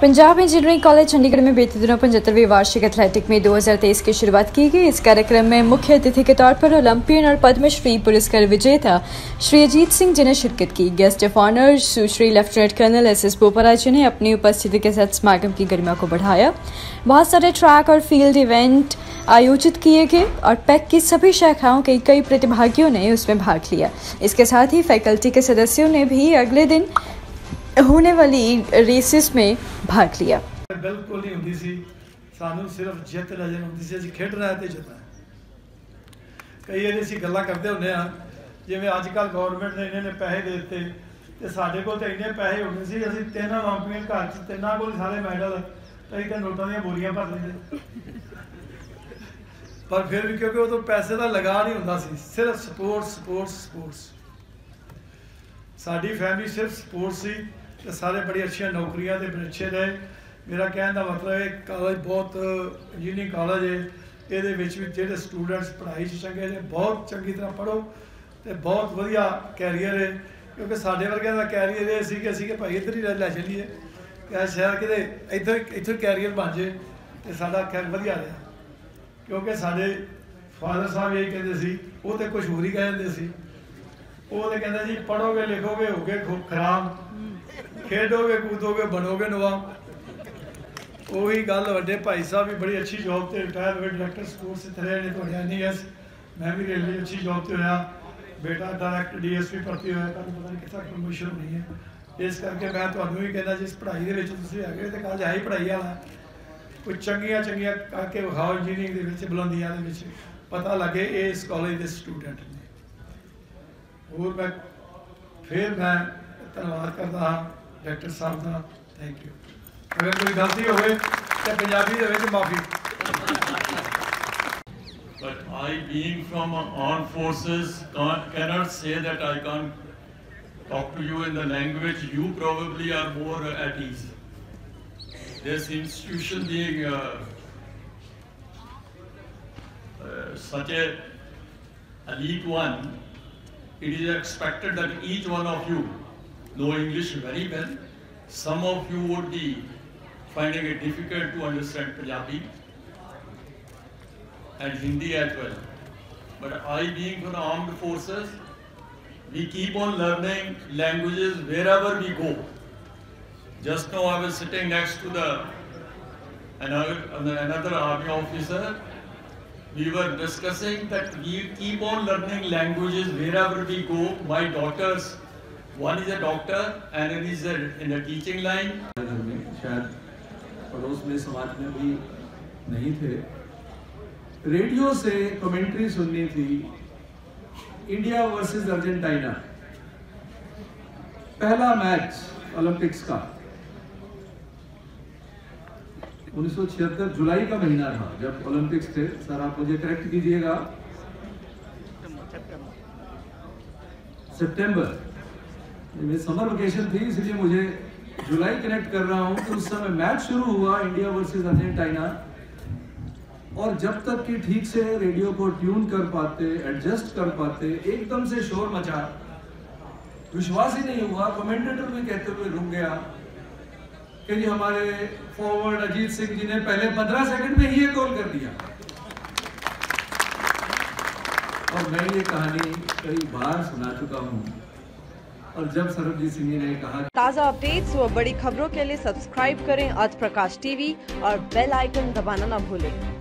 Punjab engineering college Chandigarh में बीते दिनों पचहत्तरवीं वार्षिक एथलेटिक में 2023 की शुरुआत की गई। इस कार्यक्रम में मुख्य अतिथि के तौर पर ओलंपियन और पद्मश्री पुरस्कार विजेता श्री अजीत सिंह जी ने शिरकत की। Guest of honour Sushri lieutenant colonel S S Bopara ji ने अपनी उपस्थिति के साथ समागम की गरिमा को बढ़ाया। बहुत सारे ट्रैक और फ़ील्ड इवेंट आयोजित किए गए और पैक की सभी शाखाओं के कई प्रतिभागियों ने उसमें भाग लिया। इसके साथ ही फैकल्टी के सदस्यों ने भी अगले दिन होने वाली रेसेस में भाग लिया ਬਿਲਕੁਲ ਨਹੀਂ ਹੁੰਦੀ ਸੀ। ਸਾਨੂੰ ਸਿਰਫ ਜਿੱਤ ਨਜ਼ਰ ਹੁੰਦੀ ਸੀ। ਅਸੀਂ ਖੇਡਣਾ ਤੇ ਜਿੱਤਣਾ ਕਈ ਵਾਰੀ ਅਸੀਂ ਗੱਲਾਂ ਕਰਦੇ ਹੁੰਦੇ ਆ ਜਿਵੇਂ ਅੱਜ ਕੱਲ ਗਵਰਨਮੈਂਟ ਨੇ ਇਹਨੇ ਪੈਸੇ ਦੇ ਦਿੱਤੇ ਤੇ ਸਾਡੇ ਕੋਲ ਤਾਂ ਇੰਨੇ ਪੈਸੇ ਹੁੰਦੇ ਸੀ, ਅਸੀਂ ਤਿੰਨਾਂ ਵਾਂਪੀਆਂ ਘਰ 'ਚ, ਤਿੰਨਾਂ ਕੋਲ ਸਾਰੇ ਮੈਡਲ ਤੇ ਤਾਂ ਨੋਟਾਂ ਦੀਆਂ ਬੋਰੀਆਂ ਭਰ ਲੈਂਦੇ। ਪਰ ਫਿਰ ਵੀ ਕਿਉਂਕਿ ਉਦੋਂ ਪੈਸੇ ਦਾ ਲਗਾ ਨਹੀਂ ਹੁੰਦਾ ਸੀ, ਸਿਰਫ ਸਪੋਰਟਸ ਸਪੋਰਟਸ ਸਪੋਰਟਸ ਸਾਡੀ ਫੈਮਿਲੀ ਸਿਰਫ ਸਪੋਰਟਸ ਸੀ। ਤੇ ਸਾਰੇ ਬੜੀ ਅੱਛੀਆਂ ਨੌਕਰੀਆਂ ਤੇ ਬੜੇ ਅੱਛੇ ਰਹੇ। ਮੇਰਾ ਕਹਿਣ ਦਾ ਮਤਲਬ ਹੈ ਕਾਲਜ ਬਹੁਤ ਇੰਜੀਨੀਅਰਿੰਗ ਕਾਲਜ ਹੈ, ਇਹਦੇ ਵਿੱਚ ਵੀ ਜਿਹੜੇ ਸਟੂਡੈਂਟਸ ਪੜ੍ਹਾਈ 'ਚ ਚੰਗੇ ਨੇ, ਬਹੁਤ ਚੰਗੀ ਤਰ੍ਹਾਂ ਪੜ੍ਹੋ ਤੇ ਬਹੁਤ ਵਧੀਆ ਕੈਰੀਅਰ ਹੈ। ਕਿਉਂਕਿ ਸਾਡੇ ਵਰਗਿਆਂ ਦਾ ਕੈਰੀਅਰ ਇਹ ਸੀ ਕਿ ਅਸੀਂ ਕਿ ਭਾਈ ਇੱਧਰ ਹੀ ਲੈ ਚੱਲੀਏ। ਕਿ ਸ਼ਾਇਦ ਕਿਤੇ ਇੱਧਰ ਇੱਧਰ ਕੈਰੀਅਰ ਬਣ ਜੇ ਤੇ ਸਾਡਾ ਖੈਰ ਵਧੀਆ ਰਿਹਾ। ਕਿਉਂਕਿ ਸਾਡੇ ਫਾਦਰ ਸਾਹਿਬ ਇਹ ਕਹਿੰਦੇ ਸੀ, ਉਹ ਤੇ ਕੁਝ ਹੋਰ ਹੀ ਕਹਿੰਦੇ ਸੀ। ਉਹ ਤੇ ਕਹਿੰਦਾ ਜੀ ਪੜੋਗੇ ਲਿਖੋਗੇ, ਹੋਗੇ ਖਰਾਬ। ਖੇਡੋਗੇ, ਕੂਦੋਗੇ, ਬਣੋਗੇ ਨਵਾਬ ਉਹੀ ਗੱਲ ਵੱਡੇ ਭਾਈ ਸਾਹਿਬ ਵੀ ਬੜੀ ਅੱਛੀ ਜੌਬ ਤੇ ਰਿਟਾਇਰ ਹੋਏ ਡਾਇਰੈਕਟਰ ਸਪੋਰਟਸ ਇੱਥੇ ਰਹੇ ਨੇ, ਤੁਹਾਡੇ ਐਨਐਸ ਮੈਂ ਵੀ ਰੇਲਵੇ ਅੱਛੀ ਜੌਬ ਤੇ ਹੋਇਆ। ਬੇਟਾ ਡਾਇਰੈਕਟ ਡੀਐਸਪੀ ਭਰਤੀ ਹੋਇਆ ਤਾਂ ਪਤਾ ਨਹੀਂ ਕਿੱਥੇ ਪ੍ਰਮੋਸ਼ਨ ਹੋਣੀ ਹੈ। ਇਸ ਕਰਕੇ ਮੈਂ ਤੁਹਾਨੂੰ ਵੀ ਕਹਿੰਦਾ, ਜਿਸ ਪੜ੍ਹਾਈ ਦੇ ਵਿੱਚ ਤੁਸੀਂ ਹੈਗੇ ਤੇ ਕੱਲ ਜਾਈ ਪੜ੍ਹਾਈ ਵਾਲਾ। ਕੋਈ ਚੰਗੀਆਂ ਚੰਗੀਆਂ ਕਰਕੇ ਵਿਖਾਓ ਇੰਜੀਨੀਅਰਿੰਗ ਦੇ ਵਿੱਚ, ਬੁਲੰਦੀਆਂ ਦੇ ਵਿੱਚ। ਪਤਾ ਲੱਗੇ ਇਹ ਇਸ ਕਾਲਜ ਦੇ ਸਟੂਡੈਂਟ ਨੇ। ਹੋਰ ਮੈਂ, ਫਿਰ ਮੈਂ ਧੰਨਵਾਦ ਕਰਦਾ ਹਾਂ। Doctor Sahib the thank you ਅਗਰ ਕੋਈ ਗਲਤੀ ਹੋਵੇ ਤੇ ਪੰਜਾਬੀ ਦੇ ਵਿੱਚ ਮਾਫੀ But I, being from armed forces, can't, cannot say that I can't talk to you in the language you probably are more at ease. This institution being uh, uh, such a elite one, it is expected that each one of you know English very well. Some of you would be finding it difficult to understand Punjabi and Hindi as well. But I, being from the armed forces, we keep on learning languages wherever we go. Just now I was sitting next to the another, another army officer. We were discussing that we keep on learning languages wherever we go. My daughters, one is a doctor and one is a, in the teaching line. में शायद पड़ोस में समाज में भी नहीं थे। Radio से कमेंट्री सुननी थी इंडिया वर्सेस अर्जेंटीना। पहला मैच ओलंपिक्स का। 1976 जुलाई का महीना था जब ओलंपिक्स थे। सर आप मुझे करेक्ट कीजिएगा। सितंबर। मेरी समर वेकेशन थी, इसलिए मुझे जुलाई कनेक्ट कर रहा हूँ। कि उस समय मैच शुरू हुआ इंडिया वर्सेस अर्जेंटीना और जब तक कि ठीक से रेडियो को ट्यून कर पाते एडजस्ट कर पाते, एकदम से शोर मचा, विश्वास ही नहीं हुआ। कमेंटेटर भी कहते हुए रुक गया कि जी हमारे फॉरवर्ड अजीत सिंह जी ने पहले 15 सेकंड में ही ये कॉल कर दिया। और मैं ये कहानी कई बार सुना चुका हूँ। और जब सरबजीत सिंह ने कहा ताज़ा अपडेट्स व बड़ी खबरों के लिए सब्सक्राइब करें आज प्रकाश टीवी और बेल आइकन दबाना न भूलें।